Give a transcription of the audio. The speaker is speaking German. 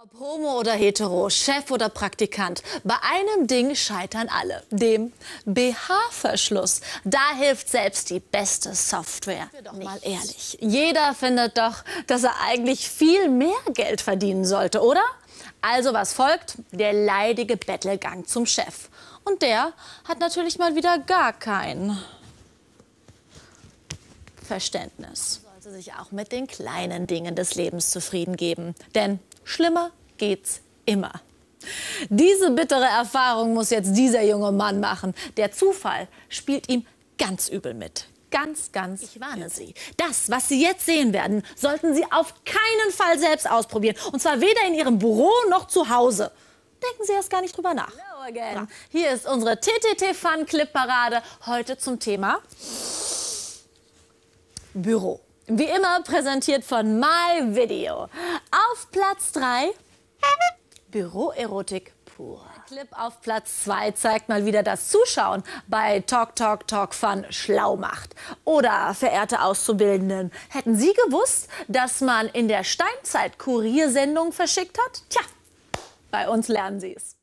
Ob homo oder hetero, Chef oder Praktikant, bei einem Ding scheitern alle, dem BH-Verschluss. Da hilft selbst die beste Software. Doch mal ehrlich, jeder findet doch, dass er eigentlich viel mehr Geld verdienen sollte, oder? Also was folgt? Der leidige Bettelgang zum Chef. Und der hat natürlich mal wieder gar kein Verständnis. Sollte sich auch mit den kleinen Dingen des Lebens zufrieden geben. Denn Schlimmer geht's immer. Diese bittere Erfahrung muss jetzt dieser junge Mann machen. Der Zufall spielt ihm ganz übel mit. Ganz, ganz. Ich warne Sie. Das, was Sie jetzt sehen werden, sollten Sie auf keinen Fall selbst ausprobieren. Und zwar weder in Ihrem Büro noch zu Hause. Denken Sie erst gar nicht drüber nach. Again. Hier ist unsere TTT Fun Clip Parade. Heute zum Thema Büro. Wie immer präsentiert von My Video. Auf Platz 3 Büroerotik pur. Clip auf Platz 2 zeigt mal wieder, dass Zuschauen bei Talk Talk Talk Fun schlau macht. Oder, verehrte Auszubildenden, hätten Sie gewusst, dass man in der Steinzeit Kuriersendungen verschickt hat? Tja, bei uns lernen Sie es.